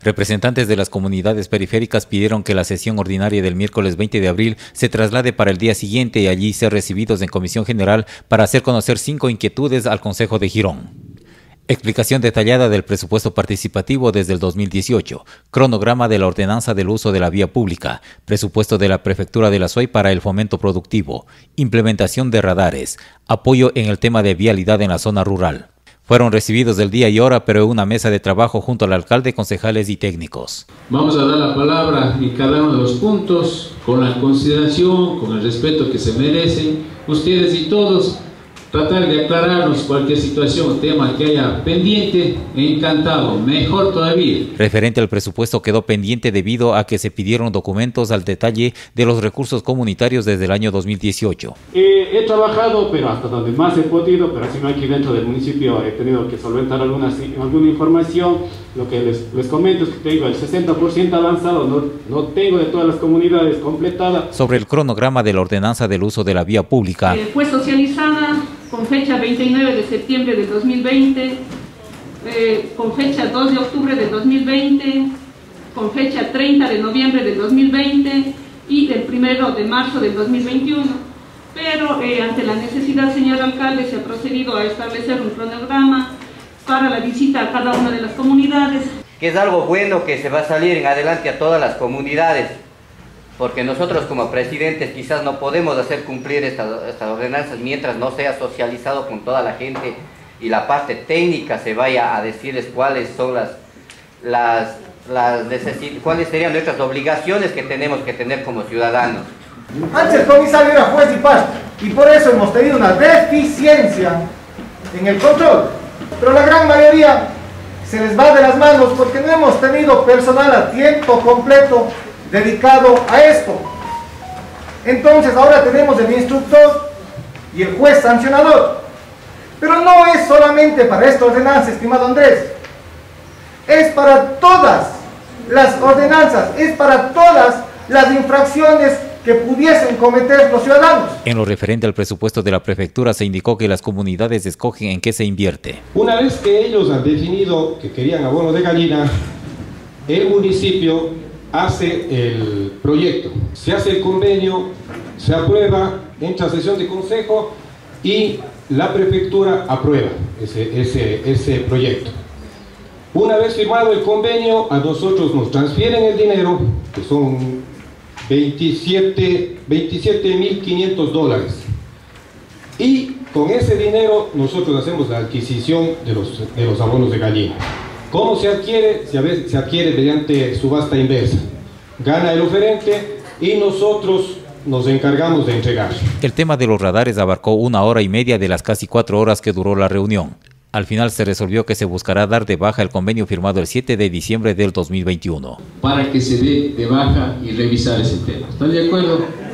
Representantes de las comunidades periféricas pidieron que la sesión ordinaria del miércoles 20 de abril se traslade para el día siguiente y allí ser recibidos en Comisión General para hacer conocer cinco inquietudes al Consejo de Girón. Explicación detallada del presupuesto participativo desde el 2018, cronograma de la ordenanza del uso de la vía pública, presupuesto de la Prefectura de la SOI para el fomento productivo, implementación de radares, apoyo en el tema de vialidad en la zona rural. Fueron recibidos del día y hora, pero en una mesa de trabajo junto al alcalde, concejales y técnicos. Vamos a dar la palabra en cada uno de los puntos, con la consideración, con el respeto que se merecen ustedes y todos, tratar de aclararnos cualquier situación o tema que haya pendiente, encantado, mejor todavía. Referente al presupuesto quedó pendiente debido a que se pidieron documentos al detalle de los recursos comunitarios desde el año 2018. Eh, he trabajado, pero hasta donde más he podido, pero si no aquí dentro del municipio he tenido que solventar alguna, alguna información. Lo que les, les comento es que tengo el 60% avanzado, no, no tengo de todas las comunidades completada. Sobre el cronograma de la ordenanza del uso de la vía pública. Eh, fue socializada fecha 29 de septiembre de 2020, eh, con fecha 2 de octubre de 2020, con fecha 30 de noviembre de 2020 y del 1 de marzo del 2021. Pero eh, ante la necesidad, señor alcalde, se ha procedido a establecer un cronograma para la visita a cada una de las comunidades. Que es algo bueno que se va a salir en adelante a todas las comunidades porque nosotros como presidentes quizás no podemos hacer cumplir estas, ordenanzas mientras no sea socializado con toda la gente y la parte técnica se vaya a decirles cuáles son las, las, las cuáles serían nuestras obligaciones que tenemos que tener como ciudadanos. Antes el comisario era juez y parte y por eso hemos tenido una deficiencia en el control, pero la gran mayoría se les va de las manos porque no hemos tenido personal a tiempo completo dedicado a esto. Entonces ahora tenemos el instructor y el juez sancionador. Pero no es solamente para esta ordenanza, estimado Andrés. Es para todas las ordenanzas, es para todas las infracciones que pudiesen cometer los ciudadanos. En lo referente al presupuesto de la prefectura se indicó que las comunidades escogen en qué se invierte. Una vez que ellos han definido que querían abono de gallina, el municipio hace el proyecto, se hace el convenio, se aprueba, entra a sesión de consejo y la prefectura aprueba ese, ese, ese proyecto. Una vez firmado el convenio, a nosotros nos transfieren el dinero, que son 27 27.500 dólares. Y con ese dinero nosotros hacemos la adquisición de los, de los abonos de gallina. ¿Cómo se adquiere? Se adquiere mediante subasta inversa. Gana el oferente y nosotros nos encargamos de entregar. El tema de los radares abarcó una hora y media de las casi cuatro horas que duró la reunión. Al final se resolvió que se buscará dar de baja el convenio firmado el 7 de diciembre del 2021. Para que se dé de baja y revisar ese tema. ¿Están de acuerdo?